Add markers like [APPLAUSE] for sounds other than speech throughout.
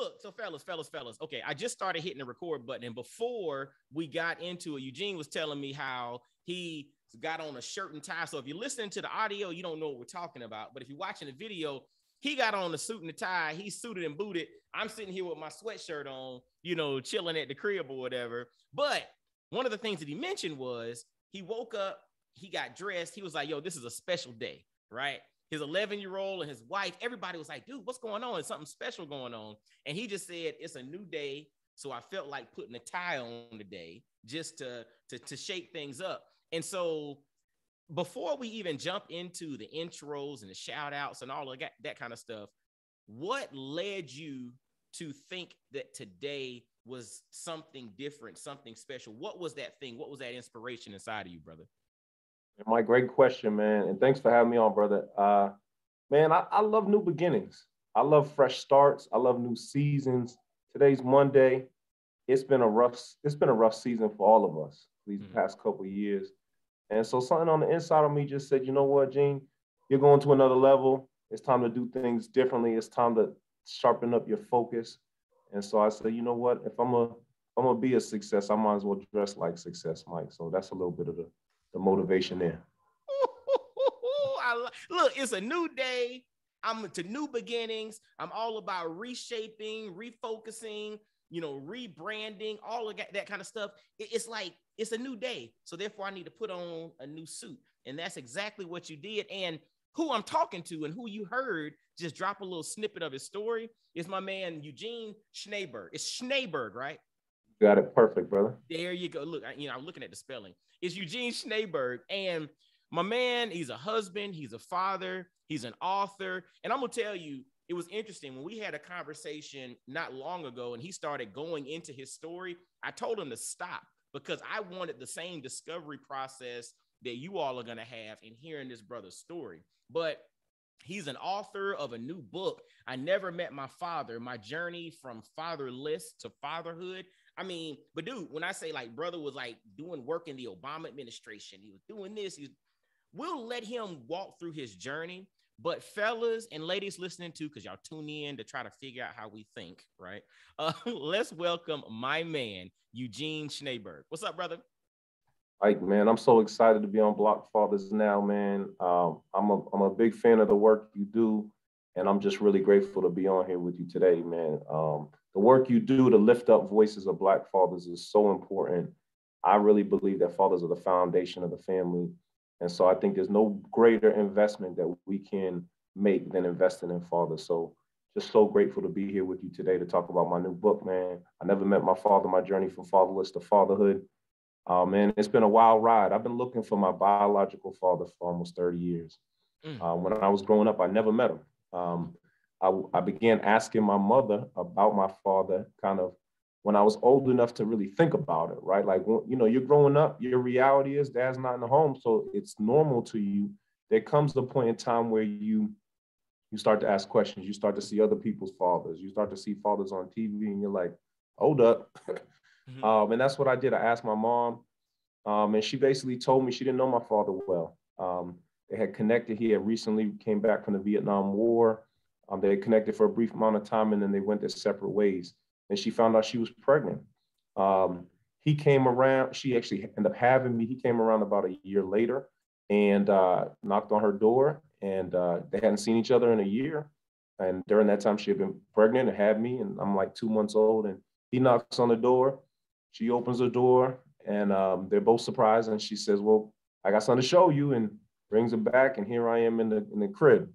look, so fellas, fellas, fellas. Okay, I just started hitting the record button, and before we got into it, Eugene was telling me how he got on a shirt and tie. So if you're listening to the audio, you don't know what we're talking about. But if you're watching the video, he got on the suit and the tie. He's suited and booted. I'm sitting here with my sweatshirt on, you know, chilling at the crib or whatever. But one of the things that he mentioned was he woke up, he got dressed. He was like, yo, this is a special day, right? His 11 year old and his wife, everybody was like, dude, what's going on? Is something special going on? And he just said, it's a new day. So I felt like putting a tie on today just to, to, to shake things up. And so before we even jump into the intros and the shout outs and all of that, that kind of stuff, what led you to think that today was something different, something special? What was that thing? What was that inspiration inside of you, brother? My great question, man. And thanks for having me on, brother. Uh, man, I, I love new beginnings. I love fresh starts. I love new seasons. Today's Monday. It's been a rough, it's been a rough season for all of us these mm-hmm. past couple years. And so something on the inside of me just said, you know what, Gene, you're going to another level. It's time to do things differently. It's time to sharpen up your focus. And so I said, you know what, if I'm a if I'm gonna be a success, I might as well dress like success, Mike. So that's a little bit of the, the motivation there. [LAUGHS] look, it's a new day. I'm to new beginnings. I'm all about reshaping, refocusing, you know, rebranding, all of that, that kind of stuff. it's like it's a new day. So therefore, I need to put on a new suit. And that's exactly what you did. And who I'm talking to and who you heard just drop a little snippet of his story is my man Eugene Schneeberg. It's Schneeberg, right? Got it perfect, brother. There you go. Look, you know, I'm looking at the spelling. It's Eugene Schneeberg. And my man, he's a husband, he's a father, he's an author. And I'm gonna tell you, it was interesting when we had a conversation not long ago and he started going into his story. I told him to stop because I wanted the same discovery process that you all are going to have in hearing this brother's story. But he's an author of a new book. I never met my father, my journey from fatherless to fatherhood. I mean, but dude, when I say like brother was like doing work in the Obama administration, he was doing this, he's we'll let him walk through his journey. But fellas and ladies listening to, because y'all tune in to try to figure out how we think, right? [LAUGHS] Uh, let's welcome my man, Eugene Schneeberg. What's up, brother? Mike, man, I'm so excited to be on Black Fathers now, man. Um, I'm a I'm a big fan of the work you do, and I'm just really grateful to be on here with you today, man. Um, the work you do to lift up voices of Black fathers is so important. I really believe that fathers are the foundation of the family, and so I think there's no greater investment that we can make than investing in fathers. So just so grateful to be here with you today to talk about my new book, man. I never met my father, my journey from fatherless to fatherhood. Oh man, it's been a wild ride. I've been looking for my biological father for almost 30 years. Mm. Uh, when I was growing up, I never met him. Um, I, I, began asking my mother about my father kind of when I was old enough to really think about it, right? Like, you know, you're growing up, your reality is dad's not in the home. So it's normal to you. There comes a point in time where you you start to ask questions. You start to see other people's fathers. You start to see fathers on TV and you're like, hold up. Mm-hmm. Um, and that's what I did. I asked my mom, um, and she basically told me she didn't know my father well. Um, they had connected. He had recently came back from the Vietnam War. Um, they connected for a brief amount of time, and then they went their separate ways. And she found out she was pregnant. Um, he came around. She actually ended up having me. He came around about a year later and uh, knocked on her door. And uh, they hadn't seen each other in a year. And during that time, she had been pregnant and had me, and I'm like two months old. And he knocks on the door she opens the door and um, they're both surprised. And she says, Well, I got something to show you. And brings it back. And here I am in the, in the crib.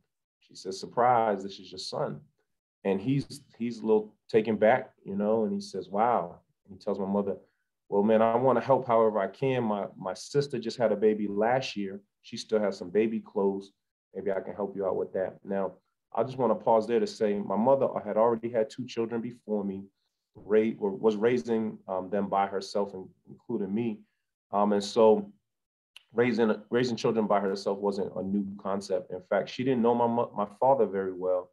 She says, Surprise, this is your son. And he's he's a little taken back, you know, and he says, Wow. And he tells my mother, Well, man, I want to help however I can. My my sister just had a baby last year. She still has some baby clothes. Maybe I can help you out with that. Now, I just want to pause there to say my mother had already had two children before me or was raising um, them by herself, including me. Um, and so raising raising children by herself wasn't a new concept. In fact, she didn't know my my father very well,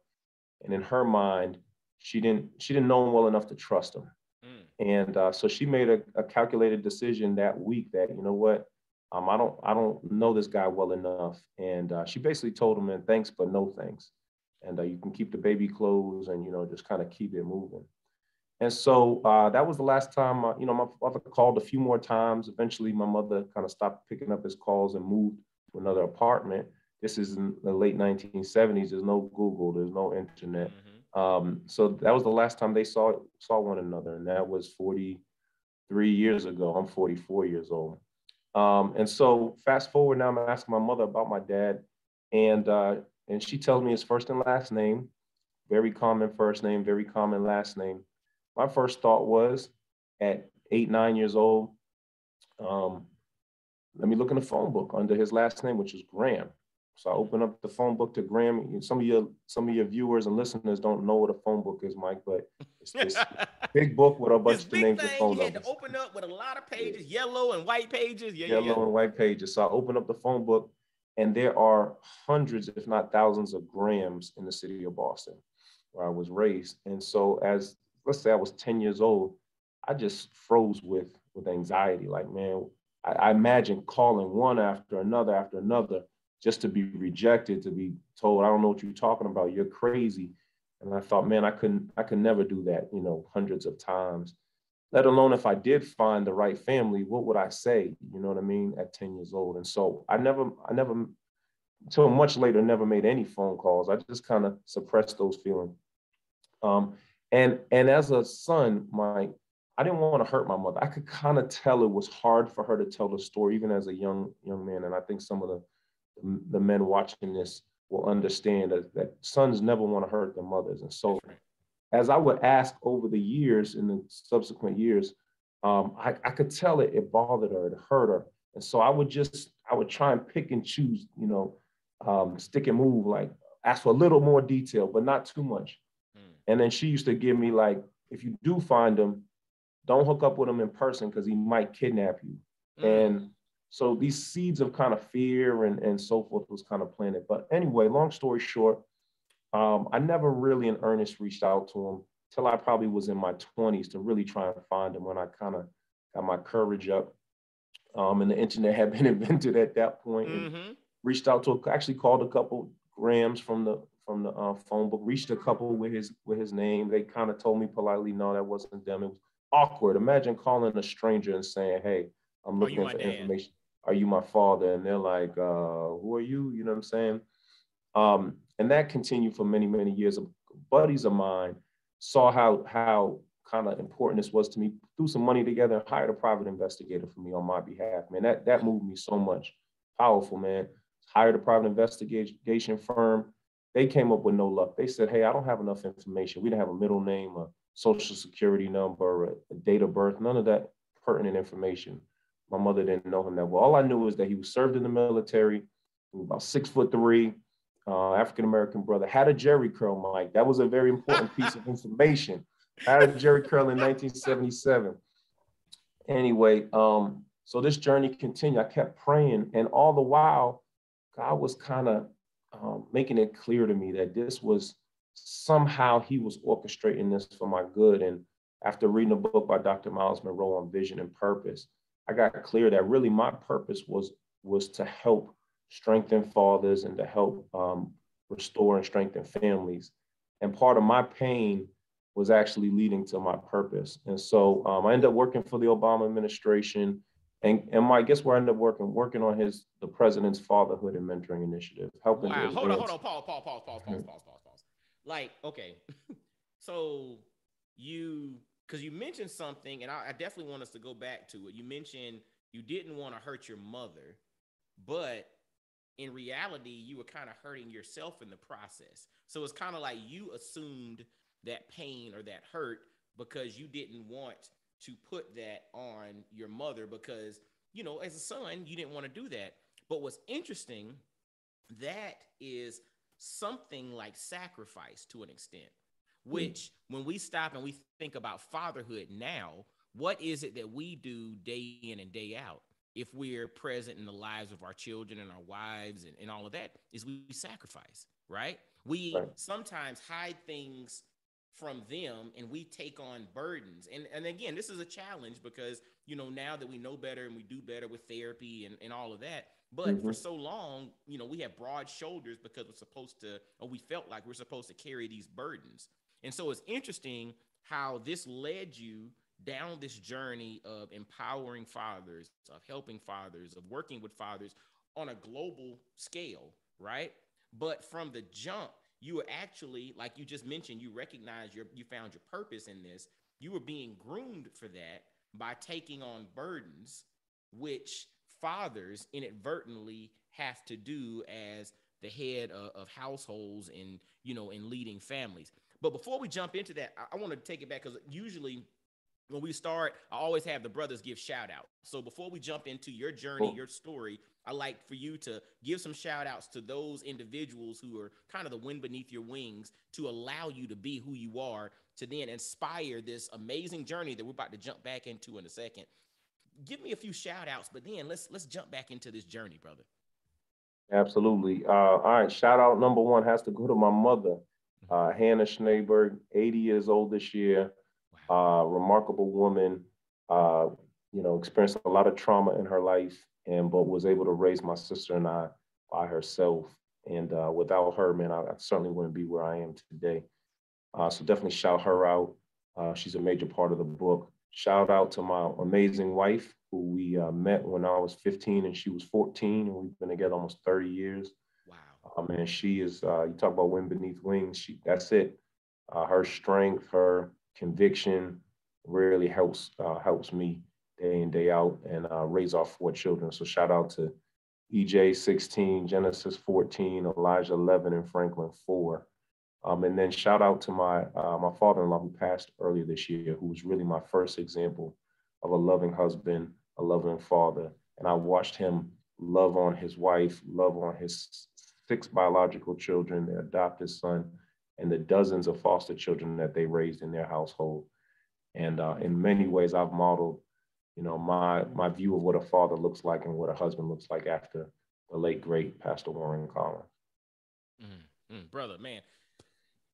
and in her mind, she didn't she didn't know him well enough to trust him. Mm. And uh, so she made a, a, calculated decision that week that you know what, um, I don't I don't know this guy well enough, and uh, she basically told him, "Man, thanks, but no thanks." and uh, you can keep the baby clothes and you know just kind of keep it moving. And so uh, that was the last time, uh, you know, my father called a few more times. Eventually, my mother kind of stopped picking up his calls and moved to another apartment. This is in the late 1970s. There's no Google, there's no internet. Mm-hmm. Um, so that was the last time they saw saw one another, and that was 43 years ago. I'm 44 years old. Um, and so fast forward now, I'm asking my mother about my dad, and uh, and she tells me his first and last name, very common first name, very common last name my first thought was at eight, nine years old, um, let me look in the phone book under his last name, which is Graham. So I open up the phone book to Graham. Some of your some of your viewers and listeners don't know what a phone book is, Mike, but it's this [LAUGHS] big book with a bunch of names and phone numbers. You had to open up with a lot of pages, yeah. yellow and white pages. Yeah, yellow yeah. and white pages. So I open up the phone book, and there are hundreds, if not thousands, of Grahams in the city of Boston, where I was raised. And so as let's say I was 10 years old, I just froze with with anxiety. Like, man, I, I imagine calling one after another after another just to be rejected, to be told, I don't know what you're talking about, you're crazy. And I thought, man, I couldn't, I could never do that, you know, hundreds of times. Let alone if I did find the right family, what would I say? You know what I mean? At 10 years old. And so I never, I never, until much later, never made any phone calls. I just kind of suppressed those feelings. Um, and and as a son, my I didn't want to hurt my mother. I could kind of tell it was hard for her to tell the story, even as a young young man. And I think some of the the men watching this will understand that, that sons never want to hurt their mothers. And so, as I would ask over the years, in the subsequent years, um, I, I could tell it it bothered her, it hurt her. And so I would just I would try and pick and choose, you know, um, stick and move, like ask for a little more detail, but not too much. And then she used to give me like, if you do find him, don't hook up with him in person because he might kidnap you. Mm. And so these seeds of kind of fear and, and so forth was kind of planted. But anyway, long story short, um, I never really in earnest reached out to him till I probably was in my 20s to really try and find him when I kind of got my courage up. Um, and the internet [LAUGHS] had been invented at that point mm-hmm. reached out to actually called a couple Grahams from the from the uh, phone book, reached a couple with his with his name. They kind of told me politely, no, that wasn't them. It was awkward. Imagine calling a stranger and saying, "Hey, I'm looking for information. Are you my father?" And they're like, uh, "Who are you?" You know what I'm saying? Um, and that continued for many many years. Buddies of mine saw how how kind of important this was to me. Threw some money together and hired a private investigator for me on my behalf. Man, that that moved me so much. Powerful, man. Hired a private investigation firm they came up with no luck. They said, hey, I don't have enough information. We didn't have a middle name, a social security number, a, a date of birth, none of that pertinent information. My mother didn't know him that well. All I knew was that he was served in the military, about six foot three, uh, African American brother, had a Jheri curl, Mike. That was a very important piece of information. Had a Jheri curl in 1977. Anyway, um, so this journey continued. I kept praying, and all the while, God was kind of um, making it clear to me that this was somehow he was orchestrating this for my good. And after reading a book by Dr. Myles Munroe on vision and purpose, I got clear that really my purpose was was to help strengthen fathers and to help um, restore and strengthen families. And part of my pain was actually leading to my purpose. And so um, I ended up working for the Obama administration and and my guess where I ended up working working on his the president's fatherhood and mentoring initiative, helping. Wow, hold on, hold on, pause, pause, pause, pause, pause, pause, pause, pause. Like, okay, [LAUGHS] so you because you mentioned something, and I, I definitely want us to go back to it. You mentioned you didn't want to hurt your mother, but in reality, you were kind of hurting yourself in the process. So it's kind of like you assumed that pain or that hurt because you didn't want to put that on your mother because, you know, as a son, you didn't want to do that. But what's interesting, that is something like sacrifice to an extent, which mm. when we stop and we think about fatherhood now, what is it that we do day in and day out? If we're present in the lives of our children and our wives and, and all of that, is we sacrifice, right? We right. sometimes hide things from them and we take on burdens. And, and again, this is a challenge because, you know, now that we know better and we do better with therapy and, and all of that, but mm-hmm. for so long, you know, we have broad shoulders because we're supposed to, or we felt like we're supposed to carry these burdens. And so it's interesting how this led you down this journey of empowering fathers, of helping fathers, of working with fathers on a global scale, right? But from the jump, you were actually, like you just mentioned, you recognized your you found your purpose in this. You were being groomed for that by taking on burdens, which fathers inadvertently have to do as the head of, of households and you know in leading families. But before we jump into that, I, I want to take it back because usually when we start, I always have the brothers give shout out. So before we jump into your journey, cool. your story, I like for you to give some shout outs to those individuals who are kind of the wind beneath your wings to allow you to be who you are, to then inspire this amazing journey that we're about to jump back into in a second. Give me a few shout outs, but then let's let's jump back into this journey, brother. Absolutely. Uh, all right. Shout out number one has to go to my mother, mm-hmm. uh, Hannah Schneeberg, 80 years old this year. Uh, remarkable woman. Uh, you know, experienced a lot of trauma in her life and but was able to raise my sister and I by herself. And uh, without her, man, I, I, certainly wouldn't be where I am today. Uh, so definitely shout her out. Uh, she's a major part of the book. Shout out to my amazing wife, who we uh, met when I was 15 and she was 14, and we've been together almost 30 years. Wow. Um, and she is, uh, you talk about wind beneath wings. She, that's it. Uh, her strength, her conviction, really helps helps me day in, day out, and uh, raise our four children. So shout out to EJ 16, Genesis 14, Elijah 11, and Franklin 4. Um, and then shout out to my uh, my father-in-law who passed earlier this year, who was really my first example of a loving husband, a loving father. And I watched him love on his wife, love on his six biological children, their adopted son, and the dozens of foster children that they raised in their household. And uh, in many ways, I've modeled you know, my my view of what a father looks like and what a husband looks like after the late great Pastor Warren Collins. Mm, mm, brother, man,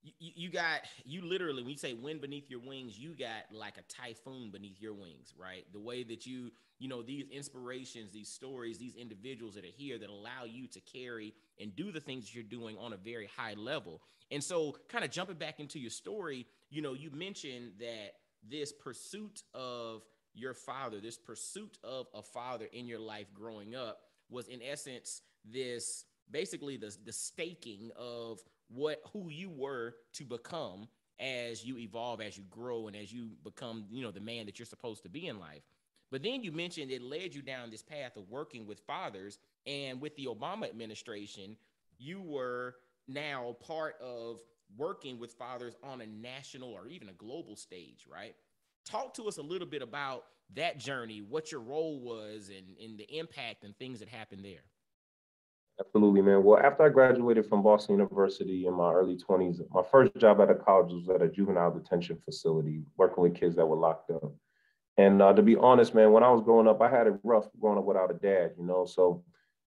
you, you got you literally when you say wind beneath your wings, you got like a typhoon beneath your wings, right? The way that you you know these inspirations, these stories, these individuals that are here that allow you to carry and do the things you're doing on a very high level. And so, kind of jumping back into your story, you know, you mentioned that this pursuit of your father, this pursuit of a father in your life growing up was in essence this basically the, the staking of what who you were to become as you evolve, as you grow, and as you become, you know, the man that you're supposed to be in life. But then you mentioned it led you down this path of working with fathers. And with the Obama administration, you were now part of working with fathers on a national or even a global stage, right? talk to us a little bit about that journey, what your role was, and, and the impact and things that happened there. Absolutely, man. Well, after I graduated from Boston University in my early 20s, my first job out of college was at a juvenile detention facility, working with kids that were locked up. And uh, to be honest, man, when I was growing up, I had it rough growing up without a dad, you know. So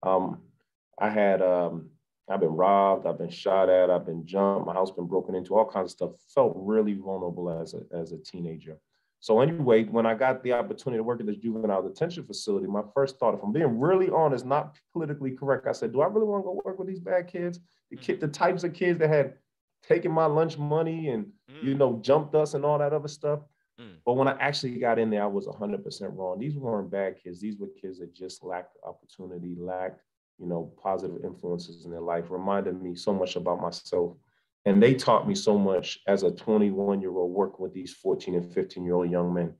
um, I had, um, I've been robbed, I've been shot at, I've been jumped, my house been broken into, all kinds of stuff. Felt really vulnerable as a, as a teenager. So anyway, when I got the opportunity to work at this juvenile detention facility, my first thought, if I'm being really honest, not politically correct, I said, do I really want to go work with these bad kids? The kid, the types of kids that had taken my lunch money and mm. you know jumped us and all that other stuff. Mm. But when I actually got in there, I was 100% wrong. These weren't bad kids. These were kids that just lacked opportunity, lacked you know positive influences in their life. Reminded me so much about myself and they taught me so much as a 21 year old working with these 14 and 15 year old young men.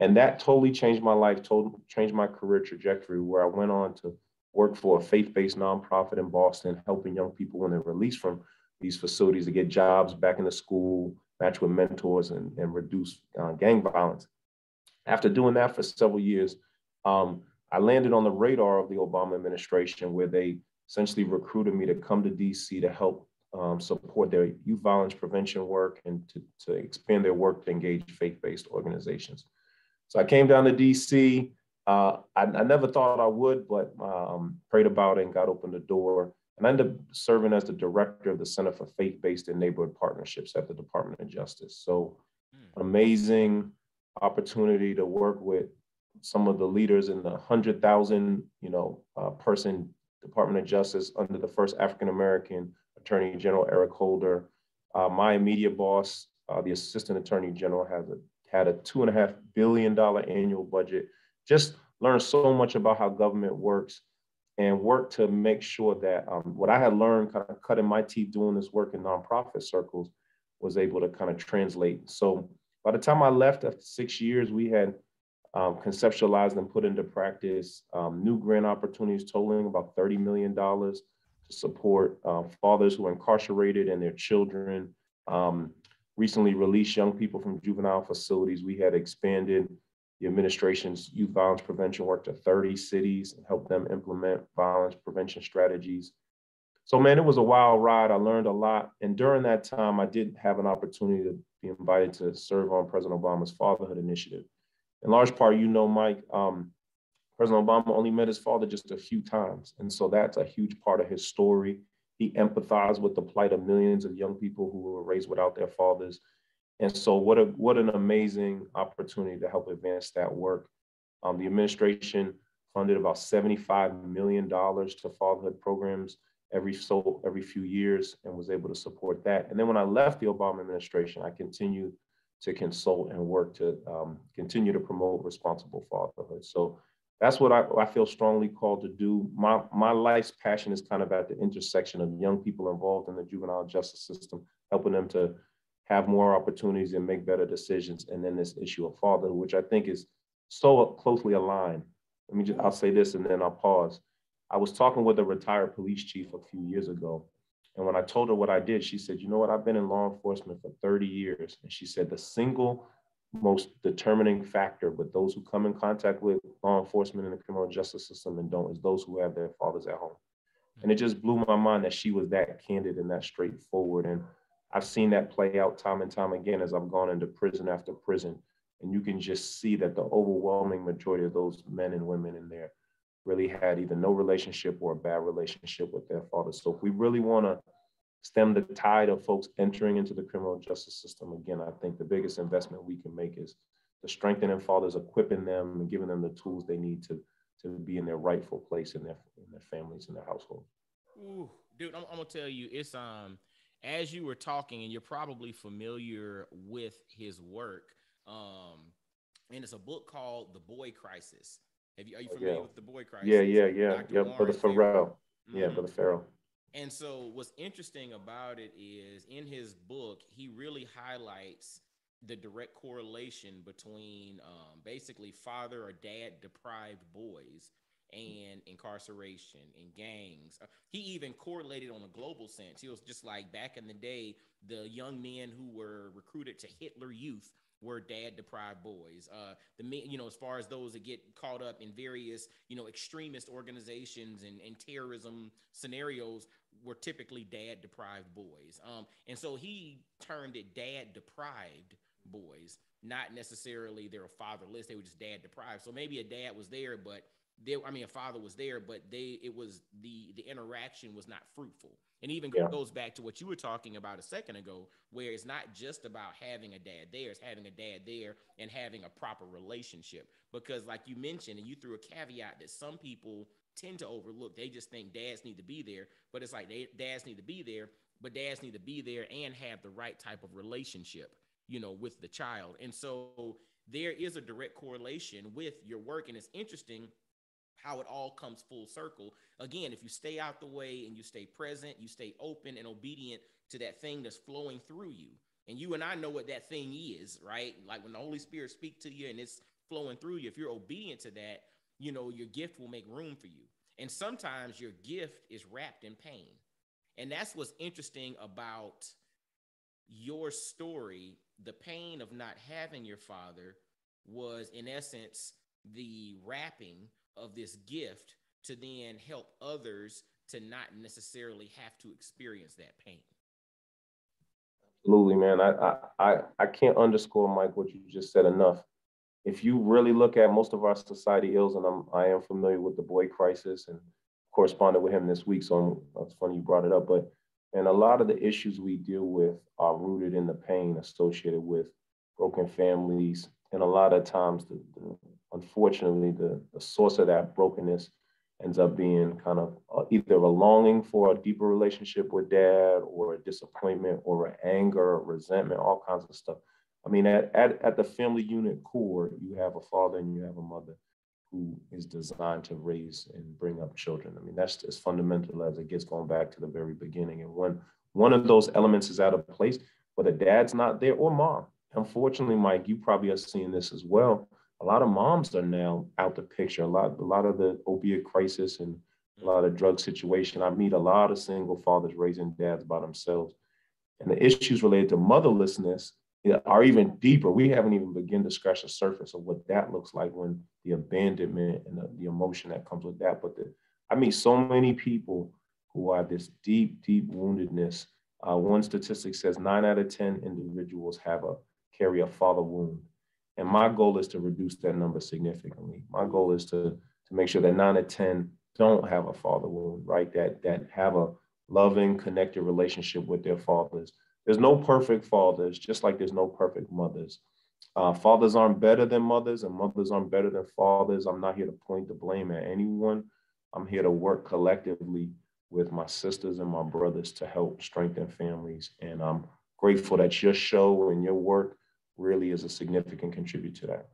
And that totally changed my life, totally changed my career trajectory, where I went on to work for a faith based nonprofit in Boston, helping young people when they're released from these facilities to get jobs back in the school, match with mentors, and, and reduce uh, gang violence. After doing that for several years, um, I landed on the radar of the Obama administration, where they essentially recruited me to come to DC to help um, support their youth violence prevention work and to, to expand their work to engage faith-based organizations. So I came down to DC. Uh, I, I, never thought I would, but um, prayed about it and got open the door. And I ended up serving as the director of the Center for Faith Based and Neighborhood Partnerships at the Department of Justice. So, mm. amazing opportunity to work with some of the leaders in the 100,000, you know, uh, person Department of Justice under the first African American Attorney General Eric Holder. Uh, my immediate boss, uh, the Assistant Attorney General, has a, had a two and a half billion dollar annual budget. Just learned so much about how government works and work to make sure that um, what I had learned, kind of cutting my teeth doing this work in nonprofit circles, was able to kind of translate. So by the time I left after six years, we had um, conceptualized and put into practice um, new grant opportunities totaling about $30 million support uh, fathers who are incarcerated and their children. Um, recently released young people from juvenile facilities. We had expanded the administration's youth violence prevention work to 30 cities and helped them implement violence prevention strategies. So, man, it was a wild ride. I learned a lot. And during that time, I did have an opportunity to be invited to serve on President Obama's fatherhood initiative. In large part, you know, Mike, um, President Obama only met his father just a few times. And so that's a huge part of his story. He empathized with the plight of millions of young people who were raised without their fathers. And so, what a what an amazing opportunity to help advance that work. Um, the administration funded about $75 million to fatherhood programs every so every few years and was able to support that. And then when I left the Obama administration, I continued to consult and work to um, continue to promote responsible fatherhood. So that's what I, I, feel strongly called to do. My, my life's passion is kind of at the intersection of young people involved in the juvenile justice system, helping them to have more opportunities and make better decisions. And then this issue of fatherhood, which I think is so closely aligned. Let me just, I'll say this and then I'll pause. I was talking with a retired police chief a few years ago. And when I told her what I did, she said, You know what? I've been in law enforcement for 30 years. And she said, The single most determining factor with those who come in contact with law enforcement and the criminal justice system and don't is those who have their fathers at home. And it just blew my mind that she was that candid and that straightforward. And I've seen that play out time and time again as I've gone into prison after prison. And you can just see that the overwhelming majority of those men and women in there really had either no relationship or a bad relationship with their fathers. So if we really want to stem the tide of folks entering into the criminal justice system, again, I think the biggest investment we can make is the strengthening fathers, equipping them and giving them the tools they need to, to be in their rightful place in their, in their families and their household. Ooh, dude, I'm, I'm gonna tell you, it's um as you were talking, and you're probably familiar with his work. Um, and it's a book called The Boy Crisis. Have you are you familiar yeah. with The Boy Crisis? Yeah, yeah, yeah. Dr. Yeah, Brother Farrell. Mm-hmm. Yeah, Brother Farrell. And so what's interesting about it is in his book, he really highlights the direct correlation between um, basically father or dad deprived boys and incarceration and gangs. Uh, he even correlated on a global sense. He was just like back in the day, the young men who were recruited to Hitler Youth were dad deprived boys. Uh, the men, you know, as far as those that get caught up in various, you know, extremist organizations and, and terrorism scenarios were typically dad deprived boys. Um, and so he termed it dad deprived boys, not necessarily they were fatherless, they were just dad deprived. So maybe a dad was there, but they, I mean, a father was there, but they, it was the, the interaction was not fruitful. And even yeah. goes back to what you were talking about a second ago, where it's not just about having a dad there, it's having a dad there and having a proper relationship. Because, like you mentioned, and you threw a caveat that some people tend to overlook, they just think dads need to be there, but it's like they, dads need to be there, but dads need to be there and have the right type of relationship, you know, with the child. And so there is a direct correlation with your work, and it's interesting how it all comes full circle. Again, if you stay out the way and you stay present, you stay open and obedient to that thing that's flowing through you. And you and I know what that thing is, right? Like when the Holy Spirit speaks to you and it's flowing through you, if you're obedient to that, you know, your gift will make room for you. And sometimes your gift is wrapped in pain. And that's what's interesting about your story. The pain of not having your father was, in essence, the wrapping of this gift to then help others to not necessarily have to experience that pain. Absolutely, man. I I I can't underscore, Mike, what you just said enough. If you really look at most of our society ills, and I'm I am familiar with the boy crisis and corresponded with him this week, so it's funny you brought it up. But and a lot of the issues we deal with are rooted in the pain associated with broken families, and a lot of times, the, the, unfortunately, the, the source of that brokenness ends up being kind of uh, either a longing for a deeper relationship with dad, or a disappointment, or an anger, or resentment, all kinds of stuff. I mean, at, at, at the family unit core, you have a father and you have a mother who is designed to raise and bring up children. I mean, that's as fundamental as it gets going back to the very beginning. And when one of those elements is out of place, whether dad's not there or mom, unfortunately, Mike, you probably are seeing this as well. A lot of moms are now out the picture. A lot, a lot of the opiate crisis and a lot of drug situation. I meet a lot of single fathers raising dads by themselves. And the issues related to motherlessness are even deeper. We haven't even begun to scratch the surface of what that looks like when the abandonment and the, the emotion that comes with that. But the, I meet so many people who have this deep, deep woundedness. Uh, one statistic says nine out of 10 individuals have a carry a father wound. And my goal is to reduce that number significantly. My goal is to, to make sure that nine out of 10 don't have a father wound, right? That, that have a loving, connected relationship with their fathers there's no perfect fathers, just like there's no perfect mothers. Uh, fathers aren't better than mothers, and mothers aren't better than fathers. I'm not here to point the blame at anyone. I'm here to work collectively with my sisters and my brothers to help strengthen families. And I'm grateful that your show and your work really is a significant contributor to that.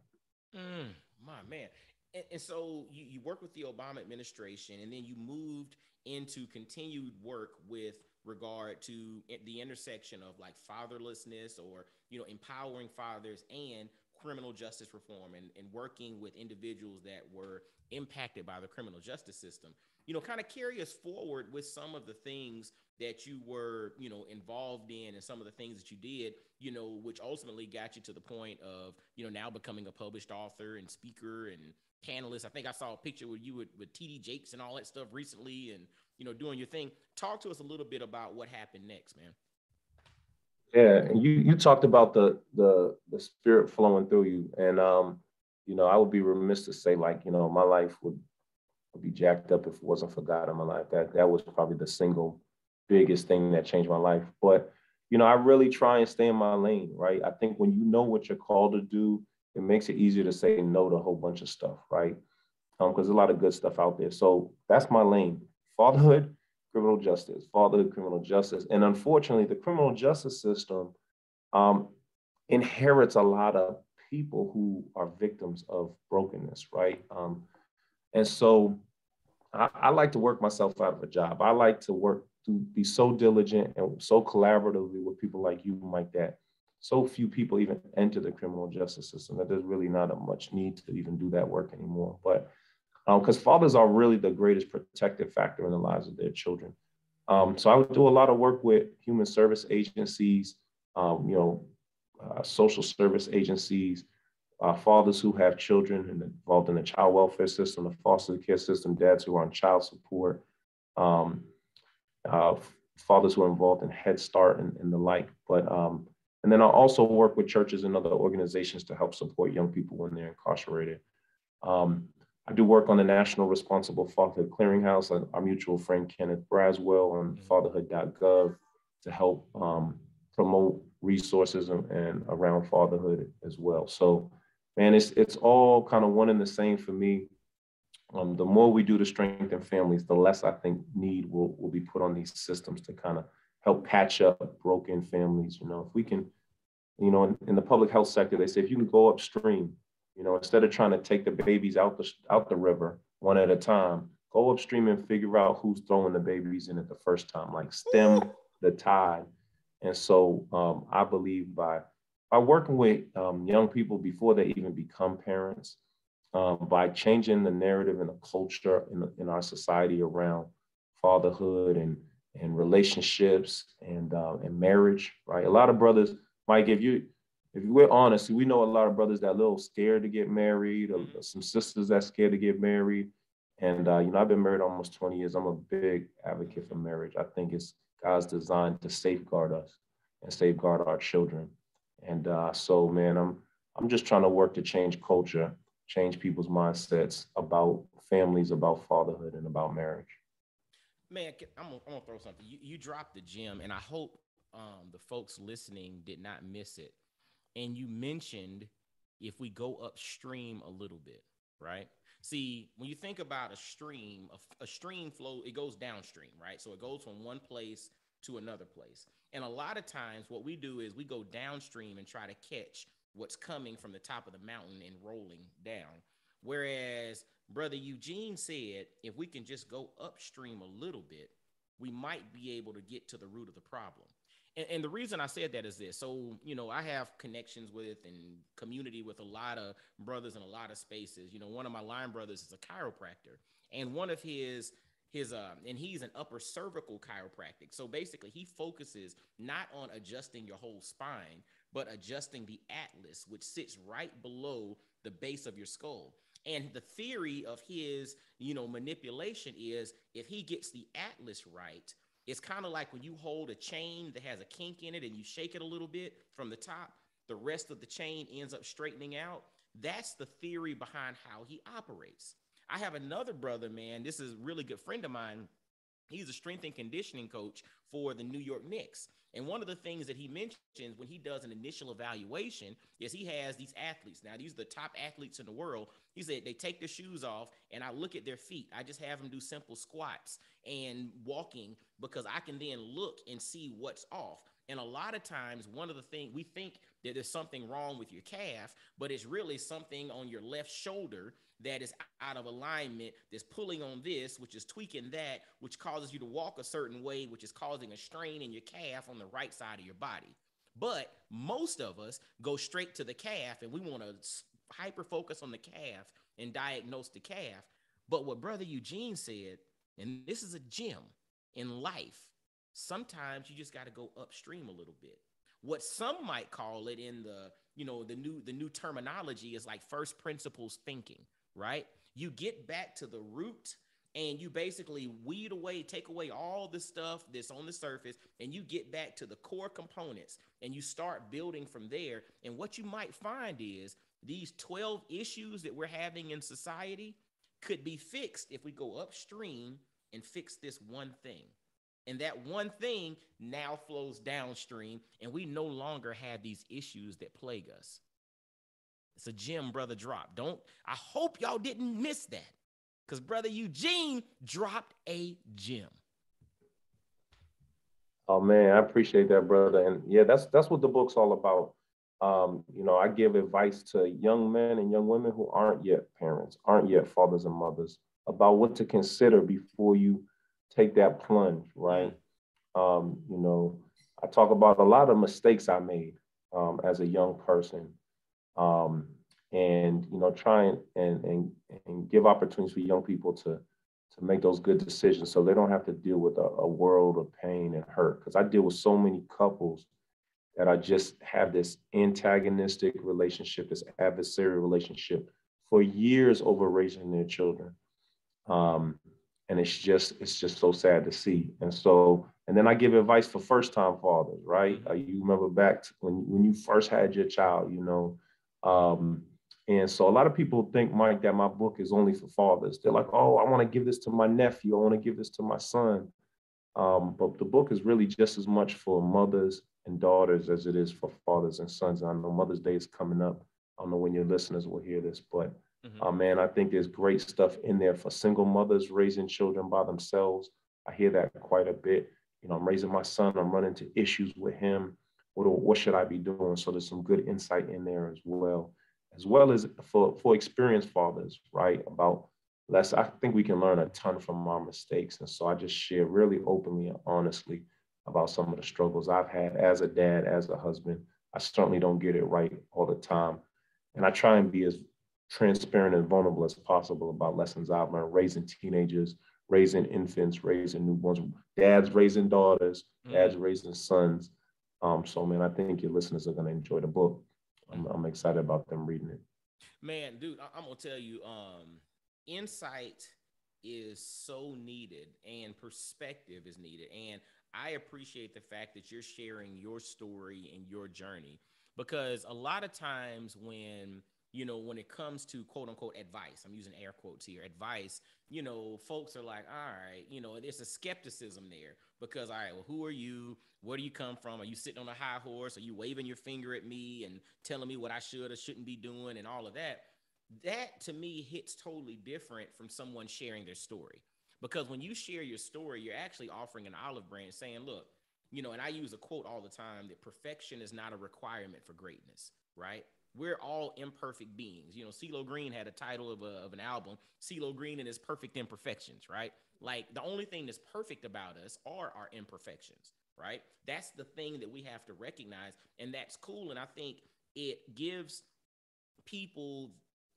Mm, my man. And, and so you, you work with the Obama administration, and then you moved into continued work with regard to the intersection of like fatherlessness or you know empowering fathers and criminal justice reform and, and working with individuals that were impacted by the criminal justice system. You know kind of carry us forward with some of the things that you were you know involved in and some of the things that you did you know which ultimately got you to the point of you know now becoming a published author and speaker and panelist. I think i saw a picture with you with, with td jakes and all that stuff recently and you know, doing your thing. Talk to us a little bit about what happened next, man. Yeah, you you talked about the the the spirit flowing through you, and um, you know, I would be remiss to say like, you know, my life would, would be jacked up if it wasn't for God in my life. That that was probably the single biggest thing that changed my life. But you know, I really try and stay in my lane, right? I think when you know what you're called to do, it makes it easier to say no to a whole bunch of stuff, right? Um, because there's a lot of good stuff out there. So that's my lane fatherhood, criminal justice, fatherhood, criminal justice. And unfortunately, the criminal justice system um, inherits a lot of people who are victims of brokenness, right? Um, and so I, I, like to work myself out of a job. I like to work to be so diligent and so collaboratively with people like you, Mike, that so few people even enter the criminal justice system that there's really not a much need to even do that work anymore. But because um, fathers are really the greatest protective factor in the lives of their children. Um, so I would do a lot of work with human service agencies, um, you know, uh, social service agencies, uh, fathers who have children and involved in the child welfare system, the foster care system, dads who are on child support, um, uh, fathers who are involved in Head Start and, and the like. But um, and then I also work with churches and other organizations to help support young people when they're incarcerated. Um, I do work on the National Responsible Fatherhood Clearinghouse, our mutual friend Kenneth Braswell on mm-hmm. fatherhood.gov to help um, promote resources and, and, around fatherhood as well. So, man, it's it's all kind of one and the same for me. Um, the more we do to strengthen families, the less I think need will, will be put on these systems to kind of help patch up broken families. You know, if we can, you know, in, in the public health sector, they say if you can go upstream you know, instead of trying to take the babies out the out the river one at a time, go upstream and figure out who's throwing the babies in it the first time. Like stem the tide. And so um, I believe by by working with um, young people before they even become parents, um, by changing the narrative and the culture in, in our society around fatherhood and and relationships and uh, and marriage, right? A lot of brothers, Mike, if you if we're honest, we know a lot of brothers that are a little scared to get married, or some sisters that scared to get married. And uh, you know, I've been married almost 20 years. I'm a big advocate for marriage. I think it's God's designed to safeguard us and safeguard our children. And uh, so, man, I'm I'm just trying to work to change culture, change people's mindsets about families, about fatherhood, and about marriage. Man, I'm gonna, I'm gonna throw something. You, you dropped the gem, and I hope um, the folks listening did not miss it. And you mentioned if we go upstream a little bit, right? See, when you think about a stream, a, a, stream flow, it goes downstream, right? So it goes from one place to another place. And a lot of times, what we do is we go downstream and try to catch what's coming from the top of the mountain and rolling down. Whereas Brother Eugene said, if we can just go upstream a little bit, we might be able to get to the root of the problem. And, and, the reason I said that is this. So, you know, I have connections with and community with a lot of brothers in a lot of spaces. You know, one of my line brothers is a chiropractor, and one of his his uh and he's an upper cervical chiropractic. So basically, he focuses not on adjusting your whole spine, but adjusting the atlas, which sits right below the base of your skull. And the theory of his, you know, manipulation is if he gets the atlas right, it's kind of like when you hold a chain that has a kink in it and you shake it a little bit from the top, the rest of the chain ends up straightening out. That's the theory behind how he operates. I have another brother, man. This is a really good friend of mine. He's a strength and conditioning coach for the New York Knicks. And one of the things that he mentions when he does an initial evaluation is he has these athletes. Now, these are the top athletes in the world. He said they take their shoes off and I look at their feet. I just have them do simple squats and walking because I can then look and see what's off. And a lot of times, one of the things we think that there's something wrong with your calf, but it's really something on your left shoulder that is out of alignment, that's pulling on this, which is tweaking that, which causes you to walk a certain way, which is causing a strain in your calf on the right side of your body. But most of us go straight to the calf and we want to hyper focus on the calf and diagnose the calf. But what Brother Eugene said, and this is a gem in life, sometimes you just got to go upstream a little bit. What some might call it in the, you know, the new the new terminology is like first principles thinking right? You get back to the root and you basically weed away, take away all the stuff that's on the surface, and you get back to the core components and you start building from there. And what you might find is these 12 issues that we're having in society could be fixed if we go upstream and fix this one thing. And that one thing now flows downstream, and we no longer have these issues that plague us. It's a gem, brother drop. Don't I hope y'all didn't miss that. Because brother Eugene dropped a gem. Oh man, I appreciate that, brother. And yeah, that's that's what the book's all about. Um, you know, I give advice to young men and young women who aren't yet parents, aren't yet fathers and mothers, about what to consider before you take that plunge, right? Um, you know, I talk about a lot of mistakes I made um, as a young person. Um, and you know try and, and and and give opportunities for young people to to make those good decisions so they don't have to deal with a, a world of pain and hurt. Because i deal with so many couples that i just have this antagonistic relationship this adversarial relationship for years over raising their children. Um, and it's just it's just so sad to see and so and then i give advice for first time fathers right uh, you remember back when when you first had your child you know um, and so a lot of people think, Mike, that my book is only for fathers. They're like, oh, I want to give this to my nephew. I want to give this to my son. Um, but the book is really just as much for mothers and daughters as it is for fathers and sons. I know Mother's Day is coming up. I don't know when your listeners will hear this, but mm-hmm. uh, man, I think there's great stuff in there for single mothers raising children by themselves. I hear that quite a bit. You know, I'm raising my son. I'm running into issues with him what, what should I be doing? So there's some good insight in there as well, as well as for, for experienced fathers, right? About less, I think we can learn a ton from our mistakes. And so I just share really openly and honestly about some of the struggles I've had as a dad, as a husband. I certainly don't get it right all the time. And I try and be as transparent and vulnerable as possible about lessons I've learned raising teenagers, raising infants, raising newborns, dads raising daughters, dads mm-hmm. raising sons. Um, so, man, I think your listeners are going to enjoy the book. I'm, I'm, excited about them reading it. Man, dude, I'm going to tell you, um, insight is so needed and perspective is needed. And I appreciate the fact that you're sharing your story and your journey because a lot of times when you know, when it comes to quote unquote advice, I'm using air quotes here, advice, you know, folks are like, all right, you know, there's a skepticism there because, all right, well, who are you? Where do you come from? Are you sitting on a high horse? Are you waving your finger at me and telling me what I should or shouldn't be doing and all of that? That to me hits totally different from someone sharing their story. Because when you share your story, you're actually offering an olive branch saying, look, you know, and I use a quote all the time that perfection is not a requirement for greatness, right? We're all imperfect beings. You know, CeeLo Green had a title of, a, of an album, CeeLo Green and his perfect imperfections, right? Like the only thing that's perfect about us are our imperfections, right? That's the thing that we have to recognize. And that's cool. And I think it gives people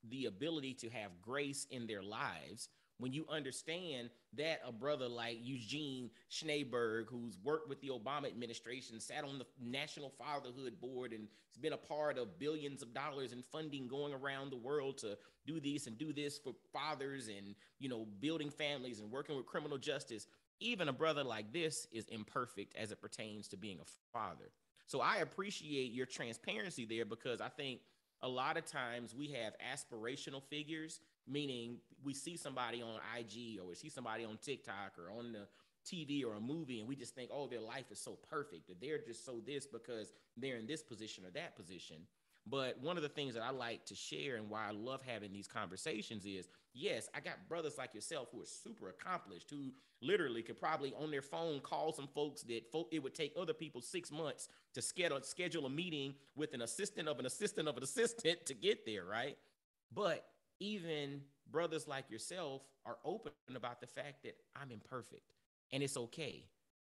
the ability to have grace in their lives when you understand that a brother like Eugene Schneeberg, who's worked with the Obama administration, sat on the National Fatherhood Board, and has been a part of billions of dollars in funding going around the world to do this and do this for fathers and you know building families and working with criminal justice. Even a brother like this is imperfect as it pertains to being a father. So I appreciate your transparency there because I think a lot of times we have aspirational figures meaning we see somebody on IG or we see somebody on TikTok or on the TV or a movie and we just think, oh, their life is so perfect that they're just so this because they're in this position or that position. But one of the things that I like to share and why I love having these conversations is yes, I got brothers like yourself who are super accomplished, who literally could probably on their phone call some folks that folk, it would take other people six months to schedule, schedule a meeting with an assistant of an assistant of an assistant [LAUGHS] to get there, right? But even brothers like yourself are open about the fact that I'm imperfect and it's okay.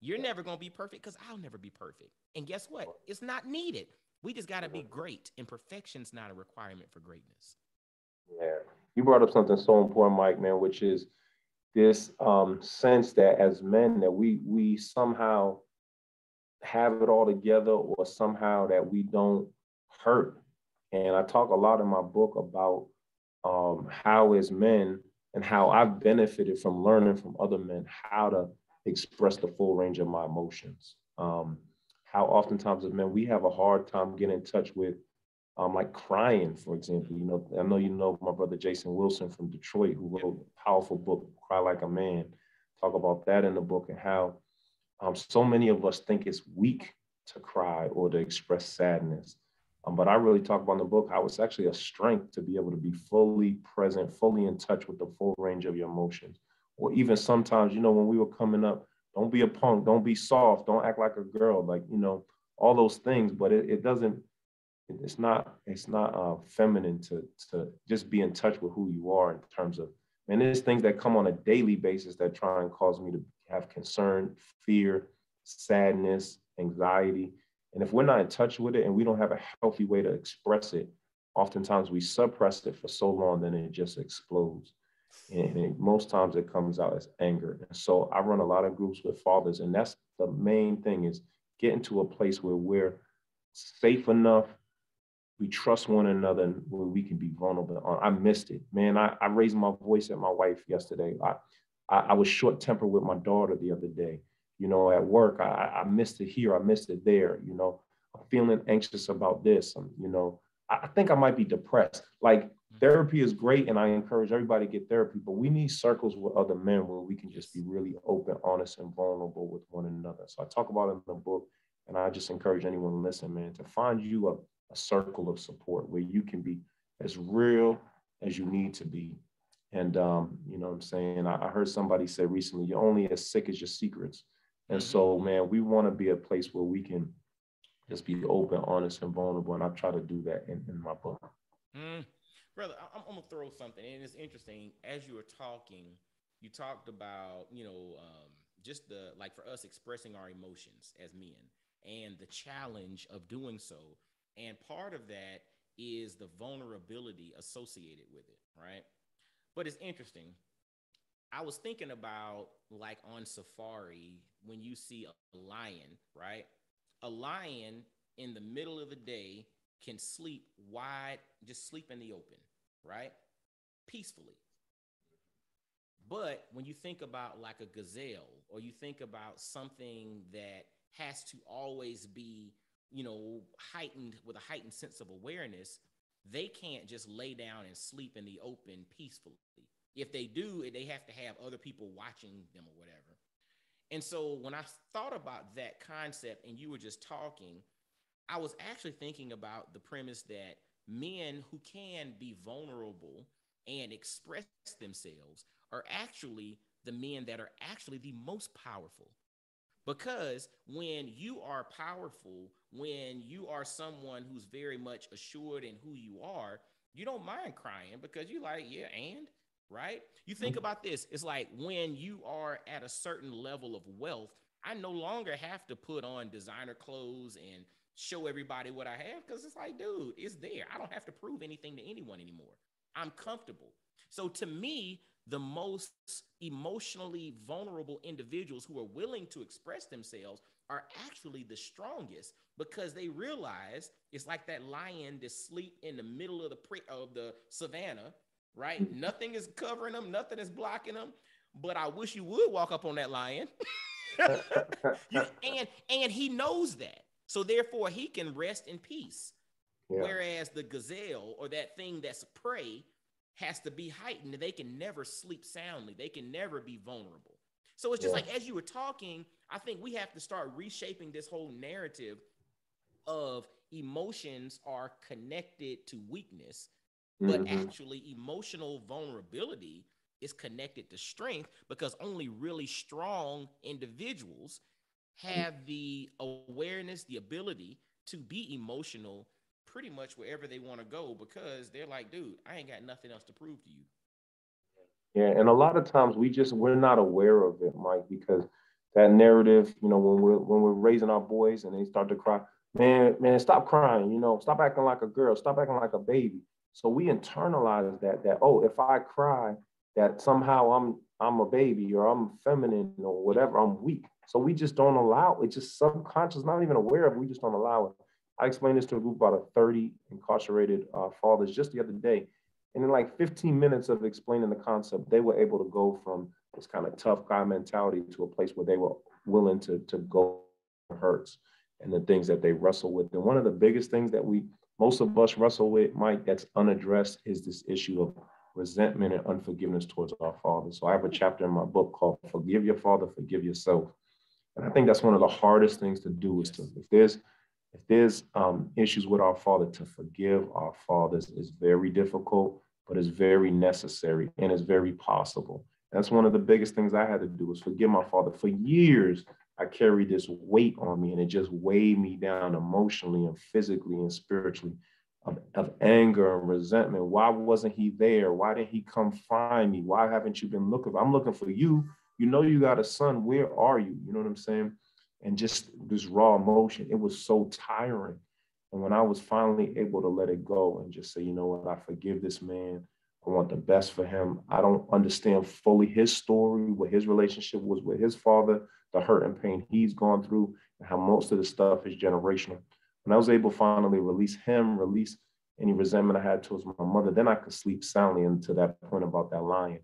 You're never going to be perfect because I'll never be perfect. And guess what? It's not needed. We just got to be great, and perfection's not a requirement for greatness. Yeah. You brought up something so important, Mike, man, which is this um, sense that as men that we we somehow have it all together or somehow that we don't hurt. And I talk a lot in my book about um, how as men and how I've benefited from learning from other men how to express the full range of my emotions. Um, how oftentimes as men we have a hard time getting in touch with um, like crying, for example. You know, I know you know my brother Jason Wilson from Detroit, who wrote a powerful book, Cry Like a Man. Talk about that in the book and how um, so many of us think it's weak to cry or to express sadness. Um, but I really talk about in the book how it's actually a strength to be able to be fully present, fully in touch with the full range of your emotions. Or even sometimes, you know, when we were coming up, don't be a punk, don't be soft, don't act like a girl, like, you know, all those things. But it, it doesn't, it's not, it's not uh, feminine to, to just be in touch with who you are in terms of, and there's things that come on a daily basis that try and cause me to have concern, fear, sadness, anxiety and if we're not in touch with it and we don't have a healthy way to express it, oftentimes we suppress it for so long, then it just explodes. And it, most times it comes out as anger. And so I run a lot of groups with fathers, and that's the main thing is getting to a place where we're safe enough, we trust one another, and where we can be vulnerable. Uh, I missed it, man. I, I raised my voice at my wife yesterday. I, I, I was short tempered with my daughter the other day you know, at work, I, I missed it here, I missed it there, you know, I'm feeling anxious about this. I'm, you know, I think I might be depressed. Like therapy is great and I encourage everybody to get therapy, but we need circles with other men where we can just be really open, honest, and vulnerable with one another. So I talk about it in the book and I just encourage anyone listening, man, to find you a, a circle of support where you can be as real as you need to be. And um, you know what I'm saying? I, I heard somebody say recently, you're only as sick as your secrets. And mm-hmm. so, man, we want to be a place where we can just be open, honest, and vulnerable. And I try to do that in, in my book. Mm. Brother, I'm, I'm, gonna throw something, and it's interesting. As you were talking, you talked about, you know, um, just the like for us expressing our emotions as men and the challenge of doing so. And part of that is the vulnerability associated with it, right? But it's interesting. I was thinking about like on safari when you see a lion, right? A lion in the middle of the day can sleep wide, just sleep in the open, right? Peacefully. But when you think about like a gazelle or you think about something that has to always be, you know, heightened with a heightened sense of awareness, they can't just lay down and sleep in the open peacefully. If they do, they have to have other people watching them or whatever. And so when I thought about that concept and you were just talking, I was actually thinking about the premise that men who can be vulnerable and express themselves are actually the men that are actually the most powerful. Because when you are powerful, when you are someone who's very much assured in who you are, you don't mind crying because you're like, yeah, and right? You think mm-hmm. about this. It's like when you are at a certain level of wealth, I no longer have to put on designer clothes and show everybody what I have because it's like, dude, it's there. I don't have to prove anything to anyone anymore. I'm comfortable. So to me, the most emotionally vulnerable individuals who are willing to express themselves are actually the strongest because they realize it's like that lion that sleep in the middle of the pre- of the savannah, right? Mm-hmm. nothing is covering them, nothing is blocking them. But I wish you would walk up on that lion. [LAUGHS] and and he knows that. So therefore he can rest in peace. Yeah. Whereas the gazelle or that thing that's prey has to be heightened. They can never sleep soundly. They can never be vulnerable. So it's just yeah. like as you were talking, I think we have to start reshaping this whole narrative of emotions are connected to weakness, but mm-hmm. actually emotional vulnerability is connected to strength because only really strong individuals have the awareness, the ability to be emotional pretty much wherever they want to go because they're like, dude, I ain't got nothing else to prove to you. Yeah, and a lot of times we just we're not aware of it, Mike, because that narrative, you know, when we're when we're raising our boys and they start to cry, man, man, stop crying, you know, stop acting like a girl, stop acting like a baby. So we internalize that that oh, if I cry, that somehow I'm I'm a baby or I'm feminine or whatever, I'm weak. So we just don't allow it, just subconscious, not even aware of we just don't allow it. I explained this to a group about a 30 incarcerated uh, fathers just the other day. And in like 15 minutes of explaining the concept, they were able to go from this kind of tough guy mentality to a place where they were willing to, to go hurts and the things that they wrestle with. And one of the biggest things that we, most of us wrestle with, Mike, that's unaddressed is this issue of resentment and unforgiveness towards our father. So I have a chapter in my book called Forgive Your Father, Forgive Yourself. And I think that's one of the hardest things to do is to, if there's if there's um, issues with our father, to forgive our fathers is very difficult, but it's very necessary and it's very possible. That's one of the biggest things I had to do was forgive my father. For years, I carried this weight on me and it just weighed me down emotionally and physically and spiritually of, of anger and resentment. Why wasn't he there? Why didn't he come find me? Why haven't you been looking? I'm looking for you. You know you got a son. Where are you? You know what I'm saying? and just this raw emotion. It was so tiring. And when I was finally able to let it go and just say, you know what, I forgive this man. I want the best for him. I don't understand fully his story, what his relationship was with his father, the hurt and pain he's gone through, and how most of the stuff is generational. When I was able to finally release him, release any resentment I had towards my mother, then I could sleep soundly into that point about that lion.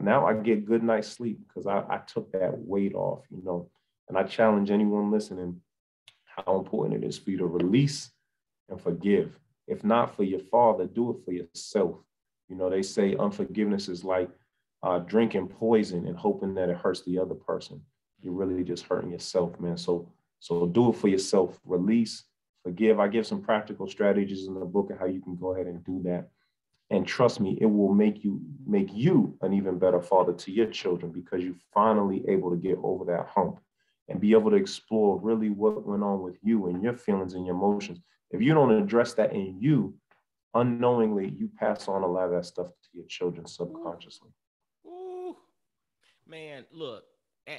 Now I get good night's sleep because I, I took that weight off, you know. And I challenge anyone listening how important it is for you to release and forgive. If not for your father, do it for yourself. You know, they say unforgiveness is like uh, drinking poison and hoping that it hurts the other person. You're really just hurting yourself, man. So, so do it for yourself. Release, forgive. I give some practical strategies in the book of how you can go ahead and do that. And trust me, it will make you make you an even better father to your children because you're finally able to get over that hump and be able to explore really what went on with you and your feelings and your emotions. If you don't address that in you, unknowingly, you pass on a lot of that stuff to your children subconsciously. Ooh. Ooh. Man, look,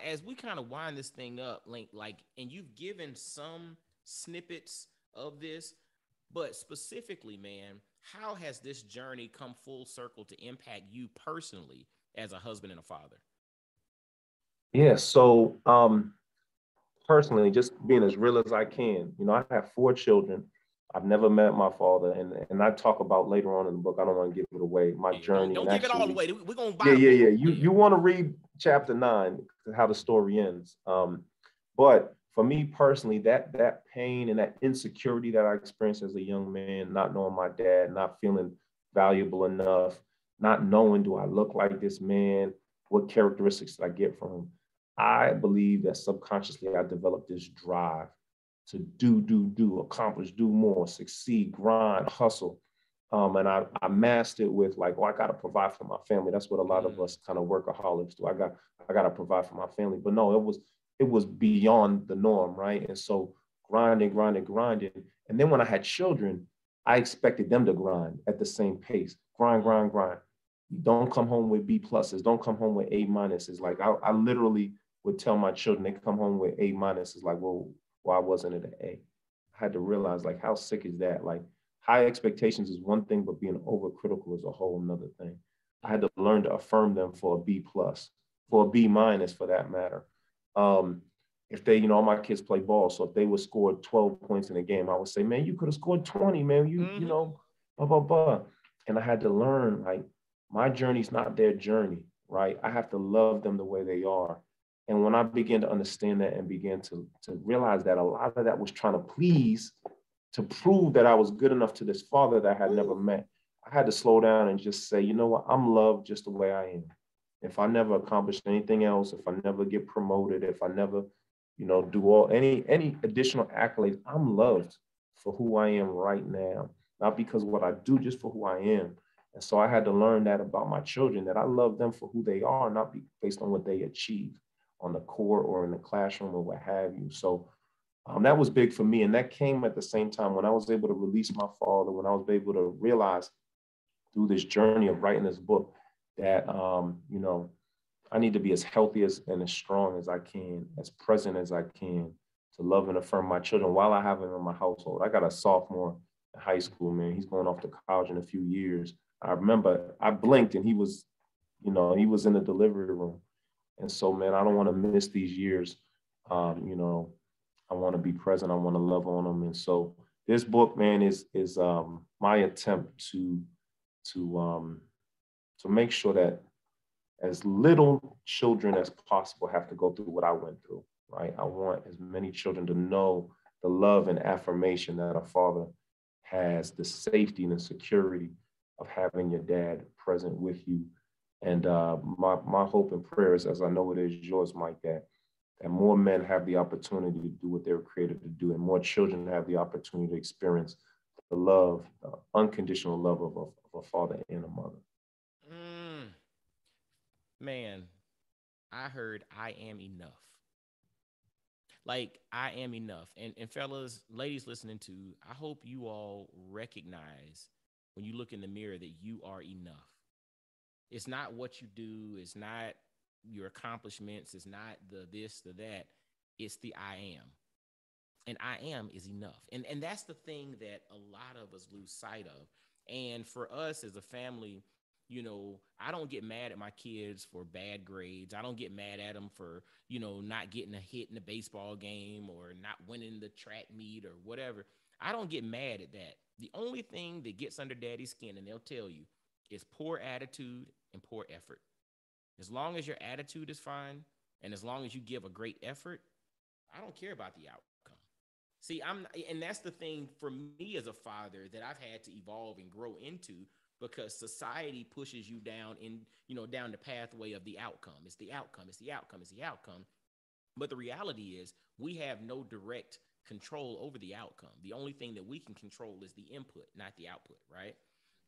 as we kind of wind this thing up, like, like, and you've given some snippets of this, but specifically, man, how has this journey come full circle to impact you personally as a husband and a father? Yeah, so um, personally, just being as real as I can. You know, I have four children. I've never met my father, and and I talk about later on in the book. I don't want to give it away. My journey. Don't, don't give actually, it all away. We're gonna. yeah, yeah, yeah. You you want to read chapter nine, how the story ends. Um, but for me personally, that that pain and that insecurity that I experienced as a young man, not knowing my dad, not feeling valuable enough, not knowing do I look like this man, what characteristics did I get from him. I believe that subconsciously I developed this drive to do, do, do, accomplish, do more, succeed, grind, hustle. Um, and I, I masked it with like, oh, I got to provide for my family. That's what a lot of mm. us kind of workaholics do. I got, I got to provide for my family. But no, it was, it was beyond the norm, right? And so grinding, grinding, grinding. And then when I had children, I expected them to grind at the same pace. Grind, grind, grind. Don't come home with B pluses. Don't come home with A minuses. Like I, I literally would tell my children they come home with A minuses. Like, well, why wasn't it an A? I had to realize like how sick is that? Like high expectations is one thing, but being overcritical is a whole nother thing. I had to learn to affirm them for a B plus, for a B minus for that matter. Um, if they, you know, all my kids play ball. So if they would score 12 points in a game, I would say, man, you could have scored 20, man. You, mm-hmm. you know, blah, blah, blah. And I had to learn like my journey's not their journey, right? I have to love them the way they are. And when I began to understand that and began to, to realize that a lot of that was trying to please, to prove that I was good enough to this father that I had never mm. met, I had to slow down and just say, you know what, I'm loved just the way I am. If I never accomplish anything else, if I never get promoted, if I never, you know, do all any any additional accolades, I'm loved for who I am right now, not because what I do, just for who I am. And so I had to learn that about my children, that I love them for who they are, not be, based on what they achieve on the court or in the classroom or what have you. So um, that was big for me. And that came at the same time when I was able to release my father, when I was able to realize through this journey of writing this book that, um, you know, I need to be as healthy as and as strong as I can, as present as I can to love and affirm my children while I have them in my household. I got a sophomore in high school, man. He's going off to college in a few years. I remember I blinked and he was, you know, he was in the delivery room. And so, man, I don't want to miss these years. Um, you know, I want to be present. I want to love on them. And so, this book, man, is is um, my attempt to to um, to make sure that as little children as possible have to go through what I went through. Right. I want as many children to know the love and affirmation that a father has, the safety and the security of having your dad present with you and uh, my, my hope and prayer is, as I know it is yours, Mike, that, that more men have the opportunity to do what they were created to do, and more children have the opportunity to experience the love, the unconditional love of a, of a father and a mother. Mm. Man, I heard I am enough. Like I am enough. And and fellas, ladies listening to, I hope you all recognize when you look in the mirror that you are enough. It's not what you do, it's not your accomplishments, it's not the this, the that. It's the I am. And I am is enough. And and that's the thing that a lot of us lose sight of. And for us as a family, you know, I don't get mad at my kids for bad grades. I don't get mad at them for, you know, not getting a hit in a baseball game or not winning the track meet or whatever. I don't get mad at that. The only thing that gets under daddy's skin, and they'll tell you, is poor attitude and poor effort. As long as your attitude is fine and as long as you give a great effort, I don't care about the outcome. See, I'm and that's the thing for me as a father that I've had to evolve and grow into because society pushes you down in, you know, down the pathway of the outcome. It's the outcome, it's the outcome, it's the outcome. But the reality is we have no direct control over the outcome. The only thing that we can control is the input, not the output, right?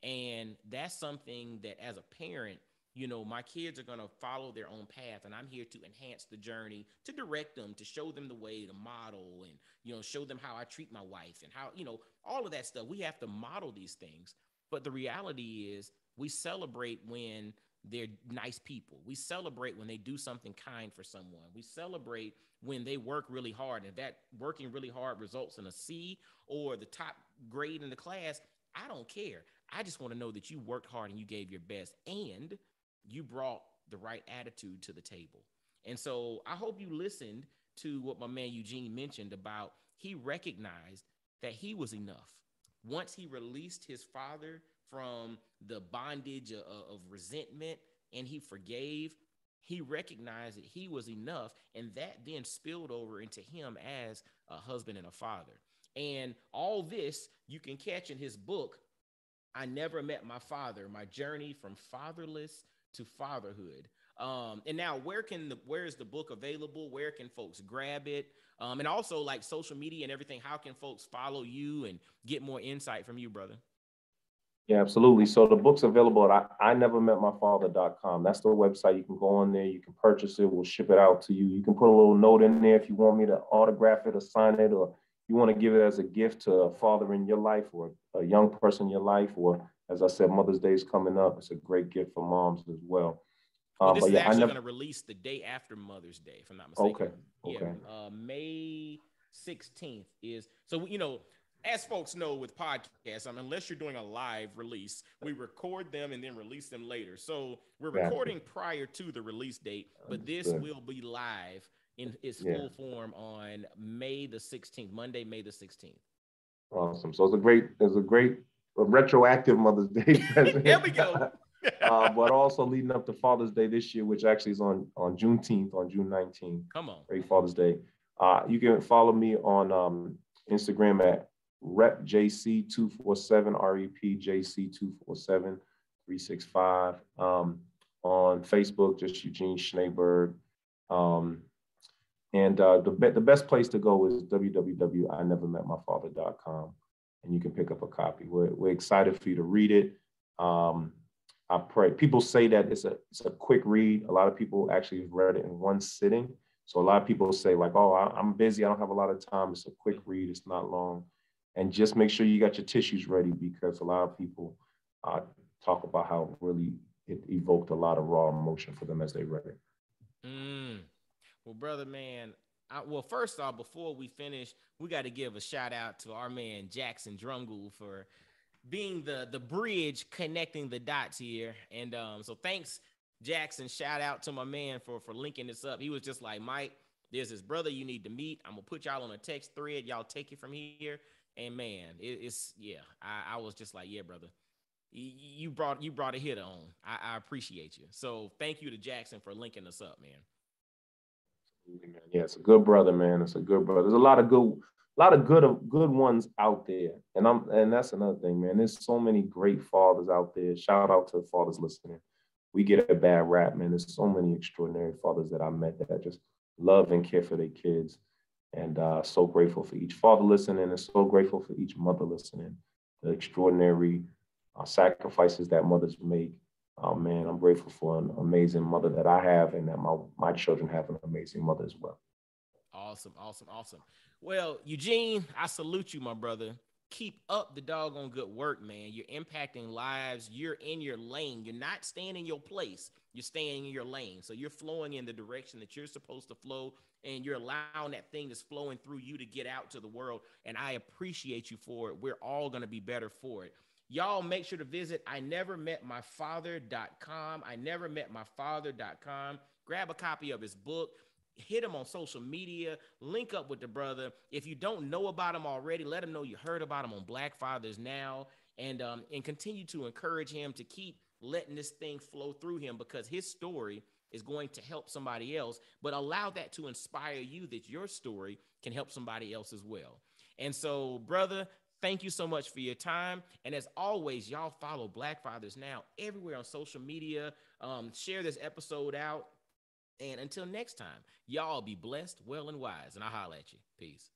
And that's something that as a parent, you know, my kids are going to follow their own path and I'm here to enhance the journey, to direct them, to show them the way, to model and, you know, show them how I treat my wife and how, you know, all of that stuff. We have to model these things. But the reality is we celebrate when they're nice people. We celebrate when they do something kind for someone. We celebrate when they work really hard. And that working really hard results in a C or the top grade in the class. I don't care. I just want to know that you worked hard and you gave your best and you brought the right attitude to the table. And so I hope you listened to what my man Eugene mentioned about he recognized that he was enough. Once he released his father from the bondage of, of resentment and he forgave, he recognized that he was enough, and that then spilled over into him as a husband and a father. And all this you can catch in his book, I Never Met My Father My Journey from Fatherless to Fatherhood. Um, and now, where can the where is the book available? Where can folks grab it? Um, and also, like social media and everything, how can folks follow you and get more insight from you, brother? Yeah, absolutely. So the book's available at I, I never met my father.com. That's the website. You can go on there, you can purchase it, we'll ship it out to you. You can put a little note in there if you want me to autograph it or sign it, or you want to give it as a gift to a father in your life or a young person in your life, or as I said, Mother's Day is coming up. It's a great gift for moms as well. well this is yeah, actually never... going to release the day after Mother's Day, if I'm not mistaken. Okay. Okay. Yeah, uh, May 16th is so you know as folks know with podcasts, I mean, unless you're doing a live release, we record them and then release them later. So we're recording prior to the release date, but this will be live in its yeah. full form on May the 16th, Monday, May the 16th. Awesome. So it's a great, it's a great a retroactive Mother's Day [LAUGHS] present. Here we go. [LAUGHS] uh, but also leading up to Father's Day this year, which actually is on on Juneteenth, on June 19th. Come on. Great Father's Day. Uh, you can follow me on um, Instagram at repjc247, R-E-P-J-C247, 365. Um, on Facebook, just Eugene Schneeberg. Um, and uh, the, be- the best place to go is www.inevermetmyfather.com, and you can pick up a copy. We're, we're excited for you to read it. Um, I pray people say that it's a it's a quick read. A lot of people actually read it in one sitting. So a lot of people say like, "Oh, I, I'm busy. I don't have a lot of time." It's a quick read. It's not long and just make sure you got your tissues ready because a lot of people uh, talk about how really it evoked a lot of raw emotion for them as they read it. Mm. Well, brother, man. I, well, first off, before we finish, we got to give a shout out to our man Jackson Drungle for being the the bridge connecting the dots here. And um, so thanks, Jackson. Shout out to my man for for linking this up. He was just like, Mike, there's this brother you need to meet. I'm gonna put y'all on a text thread. Y'all take it from here. And man, it, it's yeah, I, I, was just like, yeah, brother, you brought you brought a hit on. I, I, appreciate you. So thank you to Jackson for linking us up, man. Yeah, it's a good brother, man. It's a good brother. There's a lot of good, a lot of good good ones out there, and I'm and that's another thing, man. There's so many great fathers out there. Shout out to the fathers listening. We get a bad rap, man. There's so many extraordinary fathers that I met that just love and care for their kids and uh, so grateful for each father listening and so grateful for each mother listening. The extraordinary uh, sacrifices that mothers make. Oh man, I'm grateful for an amazing mother that I have and that my, my children have an amazing mother as well. Awesome, awesome, awesome. Well, Eugene, I salute you, my brother. Keep up the doggone good work, man. You're impacting lives. You're in your lane. You're not staying in your place. You're staying in your lane. So you're flowing in the direction that you're supposed to flow and you're allowing that thing that's flowing through you to get out to the world. And I appreciate you for it. We're all going to be better for it. Y'all make sure to visit I never met my father.com. I never met my father.com. Grab a copy of his book. Hit him on social media, link up with the brother. If you don't know about him already, let him know you heard about him on Black Fathers Now, and um, and continue to encourage him to keep letting this thing flow through him because his story is going to help somebody else, but allow that to inspire you that your story can help somebody else as well. And so, brother, thank you so much for your time. And as always, y'all follow Black Fathers Now everywhere on social media. Um, share this episode out. And until next time, y'all be blessed, well, and wise. And I'll holler at you. Peace.